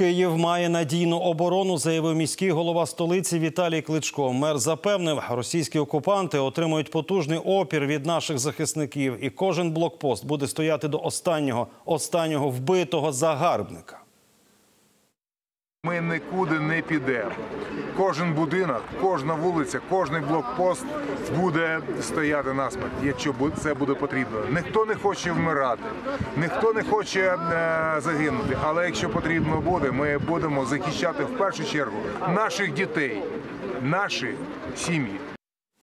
Київ має надійну оборону, заявив міський голова столиці Віталій Кличко. Мер запевнив, російські окупанти отримують потужний опір від наших захисників, і кожен блокпост буде стояти до останнього, останнього вбитого загарбника. Ми нікуди не підемо. Кожен будинок, кожна вулиця, кожний блокпост буде стояти насмерть, якщо це буде потрібно. Ніхто не хоче вмирати, ніхто не хоче е, загинути. Але якщо потрібно буде, ми будемо захищати в першу чергу наших дітей, наші сім'ї.